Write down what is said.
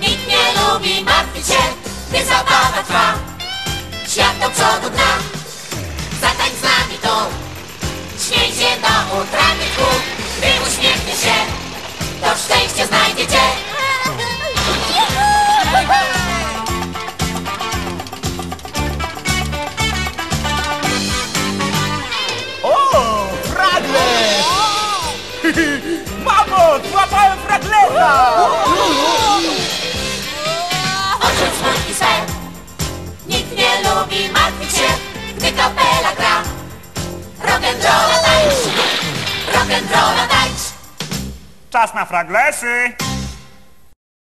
Nikt nie lubi martwić się, gdy zabawa trwa. Świat do przodu dna. Zatańcz z nami tu. Śmiej się do utraty tchu. Gdy uśmiechnie się, to szczęście znajdziecie. O, fragment! Mamo, złapałem fragleta! Odrzuć smutki swe. Nikt nie lubi martwić się, gdy kapela gra. Rock'n'rolla tańcz. Rock'n'rolla tańcz. Czas na fraglesy!